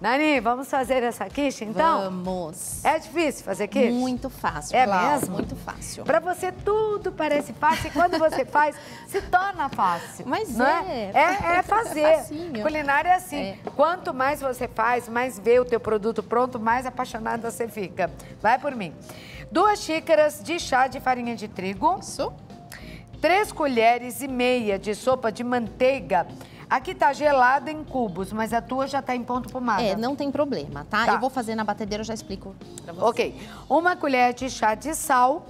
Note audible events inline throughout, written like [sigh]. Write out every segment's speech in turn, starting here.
Nani, vamos fazer essa quiche então? Vamos. É difícil fazer quiche? Muito fácil, É Clau, mesmo? Muito fácil. Pra você tudo parece fácil e quando você [laughs] faz, se torna fácil. Mas não é. É, é fazer. Facinho. Culinária é assim. É. Quanto mais você faz, mais vê o teu produto pronto, mais apaixonada você fica. Vai por mim. Duas xícaras de chá de farinha de trigo. Isso. Três colheres e meia de sopa de manteiga. Aqui tá gelada em cubos, mas a tua já tá em ponto pomada. É, não tem problema, tá? Tá. Eu vou fazer na batedeira, eu já explico pra você. Ok. Uma colher de chá de sal.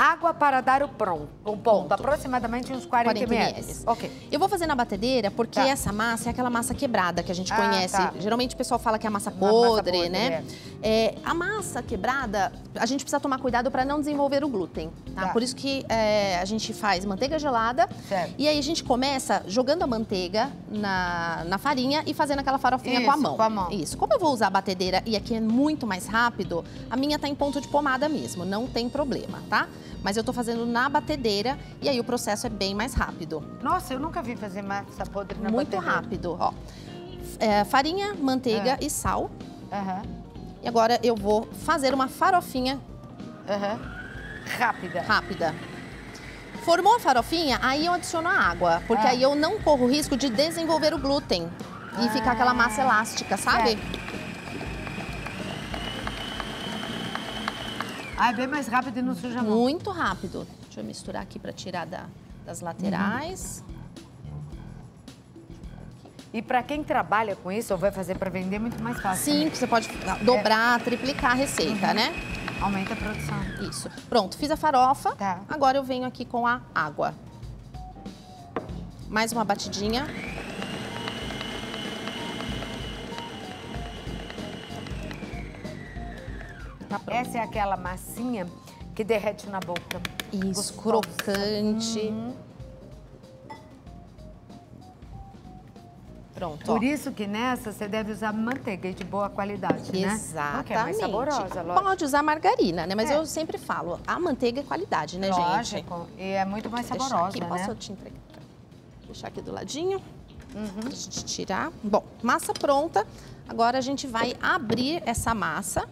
Água para dar o pronto, o ponto, Ponto. aproximadamente uns 40, 40 ml. ml. Ok. Eu vou fazer na batedeira porque Tá. essa massa é aquela massa quebrada que a gente Ah, conhece. tá. Geralmente o pessoal fala que é a massa Uma massa podre, podre, né? É, a massa quebrada, a gente precisa tomar cuidado para não desenvolver o glúten, tá? Tá. Por isso que é, a gente faz manteiga gelada Certo. e aí a gente começa jogando a manteiga na, na farinha e fazendo aquela farofinha com a Isso, mão. com a mão. Isso. Como eu vou usar a batedeira e aqui é muito mais rápido, a minha tá em ponto de pomada mesmo, não tem problema, tá? Mas eu tô fazendo na batedeira e aí o processo é bem mais rápido. Nossa, eu nunca vi fazer massa podre na Muito batedeira. rápido, ó. É, farinha, manteiga É. e sal. Aham, E agora eu vou fazer uma farofinha aham. Rápida. rápida. Formou a farofinha, aí eu adiciono a água, porque Ah. aí eu não corro o risco de desenvolver o glúten e ficar aquela massa elástica, sabe? Certo. Ah, é bem mais rápido e não suja a mão. Muito rápido. Deixa eu misturar aqui para tirar da- das laterais. E pra quem trabalha com isso ou vai fazer pra vender, é muito mais fácil. Sim, né? você pode dobrar, triplicar a receita, né? Aumenta a produção. Isso. Pronto, fiz a farofa. Tá. Agora eu venho aqui com a água. Mais uma batidinha. Tá. Essa é aquela massinha que derrete na boca. Isso, Gostosa. crocante. Pronto, ó. Por isso que nessa você deve usar manteiga de boa qualidade, né? Exatamente. É mais saborosa, lógico. Pode usar margarina, né? Mas É. eu sempre falo, a manteiga é qualidade, né, gente? Lógico. E é muito mais Deixar saborosa, aqui, né? posso te entregar? Deixar aqui do ladinho. Uhum. Pra gente tirar. Bom, massa pronta. Agora a gente vai abrir essa massa.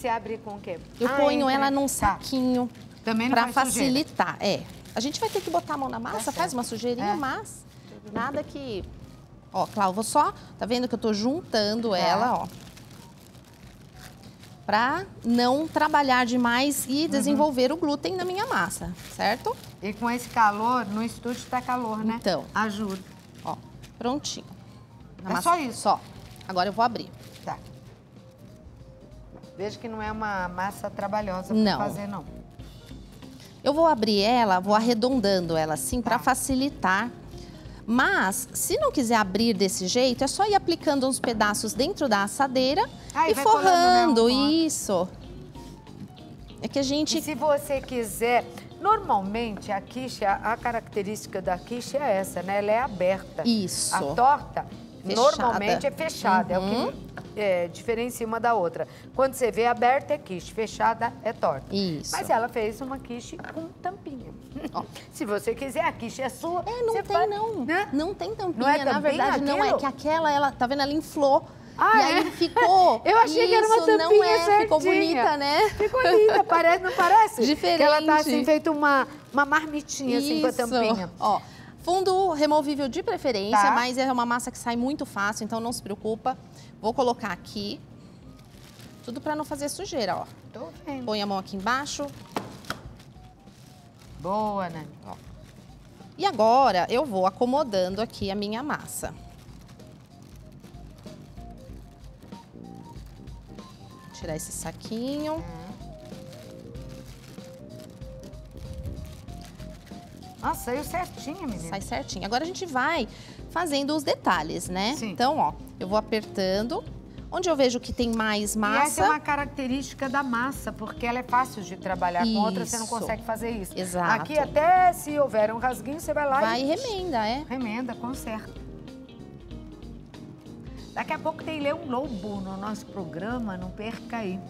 Você abre com o quê? Eu Ah, ponho entra- ela num tá. saquinho Também não pra faz sujeira. facilitar. É. A gente vai ter que botar a mão na massa, certo. faz uma sujeirinha, É. mas nada que... Ó, Cláudia, vou só... Tá vendo que eu tô juntando Tá. ela, ó. Pra não trabalhar demais Uhum. e desenvolver o glúten na minha massa, certo? E com esse calor, no estúdio tá calor, né? Então. Ajuda. Ó, prontinho. A É só isso? Só. Agora eu vou abrir. Tá. Veja que não é uma massa trabalhosa Não. fazer, não. Eu vou abrir ela, vou arredondando ela assim para Tá. facilitar. Mas, se não quiser abrir desse jeito, é só ir aplicando uns pedaços dentro da assadeira e e vai colando, né, forrando. um Isso. É que a E gente. se você quiser... Normalmente, a quiche, a característica da quiche é essa, né? Ela é aberta. Isso. A torta, Fechada. normalmente, é fechada. É o Uhum. que é, diferencia uma da outra. Quando você vê aberta, é quiche. Fechada, é torta. Isso. Mas ela fez uma quiche com tampinha. Se você quiser, a quiche é sua. É, não tem faz, não. né? Não tem tampinha. Não é Na tampinha verdade, não é aquilo? que aquela, ela, tá vendo? Ela inflou. Ah, e aí é? ficou. [laughs] Eu achei que era uma Isso, tampinha não é, ficou certinha. bonita, né? Ficou linda, parece, não parece? Diferente. [laughs] Que ela tá assim, feito uma, uma marmitinha, assim, com a Isso. tampinha. Ó, fundo removível de preferência, Tá. mas é uma massa que sai muito fácil, então não se preocupa. Vou colocar aqui. Tudo para não fazer sujeira, ó. Tô vendo. Põe a mão aqui embaixo. Boa, né? E agora eu vou acomodando aqui a minha massa. Tirar esse saquinho. Nossa, saiu certinho, menina. Sai certinho. Agora a gente vai fazendo os detalhes, né? Sim. Então, ó, eu vou apertando. Onde eu vejo que tem mais E essa massa, é uma característica da massa, porque ela é fácil de trabalhar. Com outra você não Isso. consegue fazer isso. Exato. Aqui até se houver um rasguinho, você vai lá vai e... e remenda, é? Remenda, conserta. Daqui a pouco tem Leão Lobo no nosso programa, não perca aí.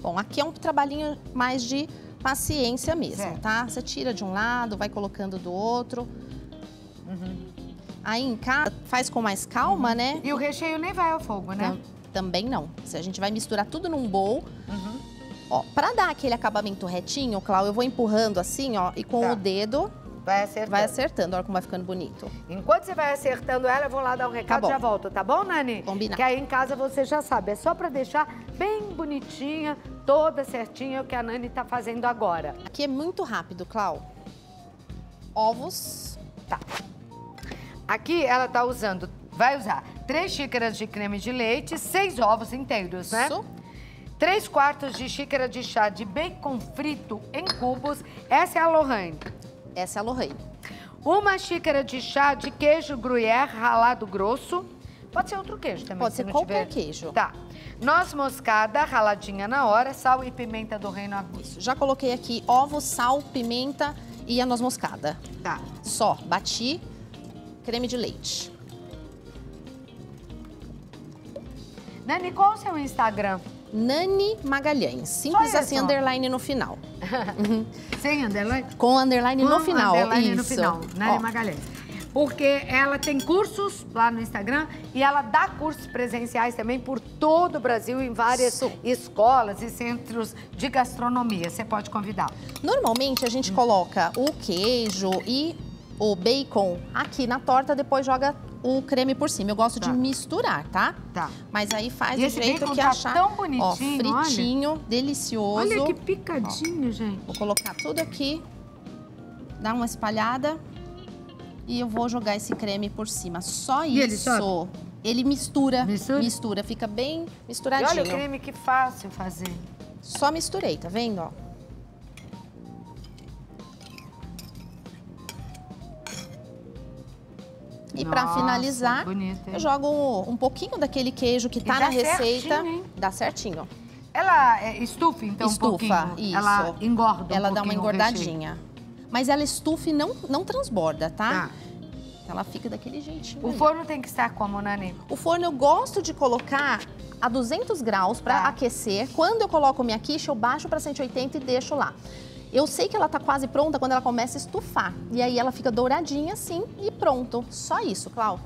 Bom, aqui é um trabalhinho mais de paciência mesmo, Certo. tá? Você tira de um lado, vai colocando do outro. Aí em casa, faz com mais calma, né? E o recheio nem vai ao fogo, né? Tam- também não. Se a gente vai misturar tudo num bowl, Uhum. ó, pra dar aquele acabamento retinho, Clau, eu vou empurrando assim, ó, e com Tá. o dedo Vai acertando. vai acertando. Olha como vai ficando bonito. Enquanto você vai acertando ela, eu vou lá dar um recado bom. e já volto, tá bom, Nani? Combinado. Que aí em casa você já sabe. É só pra deixar bem bonitinha, toda certinha, o que a Nani tá fazendo agora. Aqui é muito rápido, Clau. Ovos. Tá. Aqui ela tá usando, vai usar 3 xícaras de creme de leite, 6 ovos inteiros, né? Isso. 3 quartos de xícara de chá de bacon frito em cubos. Essa é a Lohane. Essa é a Lorraine. Uma xícara de chá de queijo gruyère ralado grosso. Pode ser outro queijo também. Pode se ser qualquer tiver. queijo. Tá. Noz moscada raladinha na hora, sal e pimenta do reino agosto. Já coloquei aqui ovo, sal, pimenta e a noz moscada. Tá. Só, bati, creme de leite. Nani, qual o seu Instagram? Nani Magalhães. Simples assim, underline no final. [laughs] Sem underline? Com underline no Com final. underline Isso. no final. Nani Ó, Magalhães. Porque ela tem cursos lá no Instagram e ela dá cursos presenciais também por todo o Brasil, em várias escolas e centros de gastronomia. Você pode convidar. Normalmente a gente coloca o queijo e o bacon aqui na torta, depois joga o creme por cima. Eu gosto Tá. de misturar, tá? Tá. Mas aí faz E do jeito que tá achar. tão Ó, bonitinho, olha. fritinho, delicioso. Olha que picadinho, gente. Vou colocar tudo aqui, dar uma espalhada e eu vou jogar esse creme por cima. Só E ele isso. sobe? Ele mistura, Mistura? mistura, fica bem E misturadinho. olha o creme que fácil fazer. Só misturei, tá vendo, ó? E pra Nossa, finalizar, bonito, eu jogo um pouquinho daquele queijo que tá na receita. certinho, hein? Dá certinho. Ela é, estufa, então, Estufa, um pouquinho? isso. Ela engorda um Ela dá uma engordadinha. Mas ela estufa e não, não transborda, tá? Tá. Ela fica daquele jeitinho. O forno tem que estar como, Nani? O forno eu gosto de colocar a 200 graus para Tá. aquecer. Quando eu coloco minha quiche, eu baixo para 180 e deixo lá. Eu sei que ela tá quase pronta quando ela começa a estufar. E aí ela fica douradinha assim e pronto. Só isso, Clau.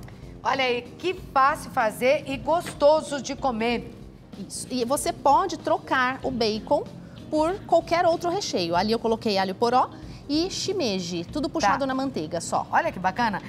Olha aí, que fácil fazer e gostoso de comer. Isso. E você pode trocar o bacon por qualquer outro recheio. Ali eu coloquei alho poró e shimeji, tudo puxado Tá. na manteiga só. Olha que bacana.